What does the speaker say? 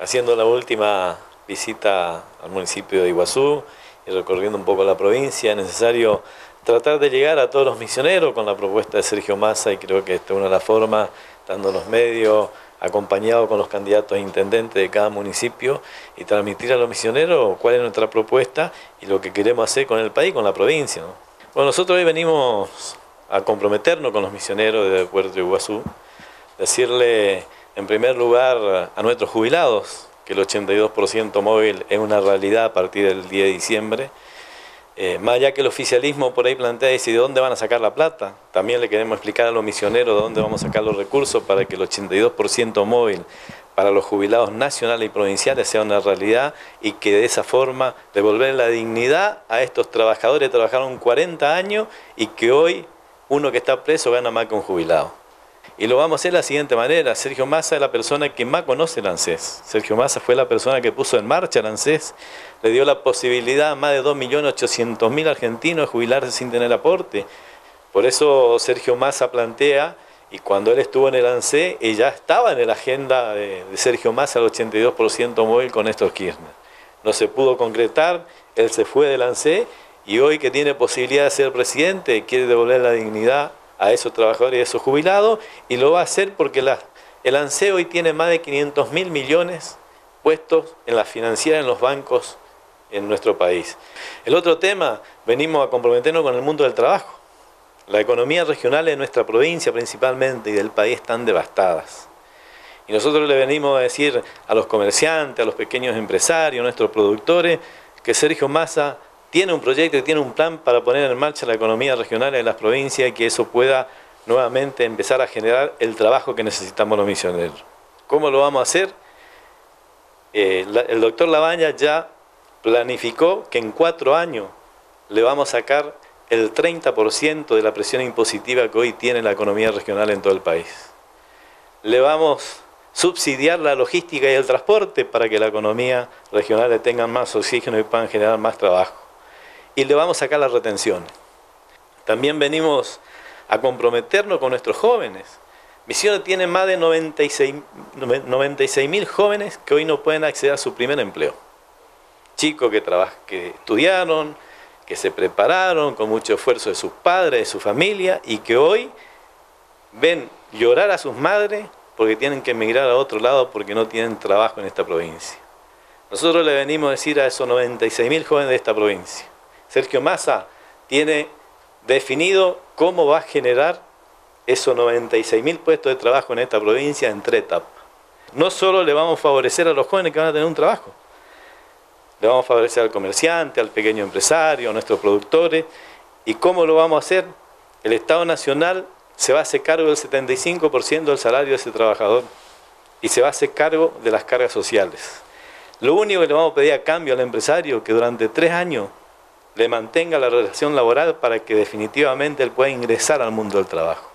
haciendo la última visita al municipio de Iguazú y recorriendo un poco la provincia, es necesario tratar de llegar a todos los misioneros con la propuesta de Sergio Massa y creo que esta es una de las formas, dando los medios, acompañado con los candidatos a intendentes de cada municipio y transmitir a los misioneros cuál es nuestra propuesta y lo que queremos hacer con el país, con la provincia. Bueno, nosotros hoy venimos a comprometernos con los misioneros de Puerto Iguazú, decirle en primer lugar a nuestros jubilados que el 82% móvil es una realidad a partir del 10 de diciembre, eh, más allá que el oficialismo por ahí plantea y de dónde van a sacar la plata, también le queremos explicar a los misioneros de dónde vamos a sacar los recursos para que el 82% móvil para los jubilados nacionales y provinciales sea una realidad y que de esa forma devolver la dignidad a estos trabajadores que trabajaron 40 años y que hoy uno que está preso gana más que un jubilado. Y lo vamos a hacer de la siguiente manera. Sergio Massa es la persona que más conoce el ANSES. Sergio Massa fue la persona que puso en marcha el ANSES. Le dio la posibilidad a más de 2.800.000 argentinos de jubilarse sin tener aporte. Por eso Sergio Massa plantea, y cuando él estuvo en el ANSES, ella estaba en la agenda de, Sergio Massa el 82% móvil con estos Kirchner. No se pudo concretar, él se fue del ANSES y hoy que tiene posibilidad de ser presidente, quiere devolver la dignidad a esos trabajadores y a esos jubilados y lo va a hacer porque el ANSE hoy tiene más de 500 mil millones puestos en la financiera, en los bancos en nuestro país. El otro tema, venimos a comprometernos con el mundo del trabajo. La economía regional de nuestra provincia principalmente y del país están devastadas. Y nosotros le venimos a decir a los comerciantes, a los pequeños empresarios, a nuestros productores, que Sergio Massa tiene un proyecto y tiene un plan para poner en marcha la economía regional en las provincias y que eso pueda nuevamente empezar a generar el trabajo que necesitamos los misioneros. ¿Cómo lo vamos a hacer? Eh, el doctor Labaña ya planificó que en cuatro años le vamos a sacar el 30% de la presión impositiva que hoy tiene la economía regional en todo el país. Le vamos a subsidiar la logística y el transporte para que la economía regional tenga más oxígeno y puedan generar más trabajo y le vamos a sacar la retención. También venimos a comprometernos con nuestros jóvenes. Misiones tiene más de 96 mil jóvenes que hoy no pueden acceder a su primer empleo. Chicos que, que estudiaron, que se prepararon con mucho esfuerzo de sus padres, de su familia y que hoy ven llorar a sus madres porque tienen que emigrar a otro lado porque no tienen trabajo en esta provincia. Nosotros le venimos a decir a esos 96 mil jóvenes de esta provincia, Sergio Massa tiene definido cómo va a generar esos 96 mil puestos de trabajo en esta provincia en tres etapas. No solo le vamos a favorecer a los jóvenes que van a tener un trabajo, le vamos a favorecer al comerciante, al pequeño empresario, a nuestros productores. ¿Y cómo lo vamos a hacer? El Estado Nacional se va a hacer cargo del 75% del salario de ese trabajador y se va a hacer cargo de las cargas sociales. Lo único que le vamos a pedir a cambio al empresario es que durante tres años le mantenga la relación laboral para que definitivamente él pueda ingresar al mundo del trabajo.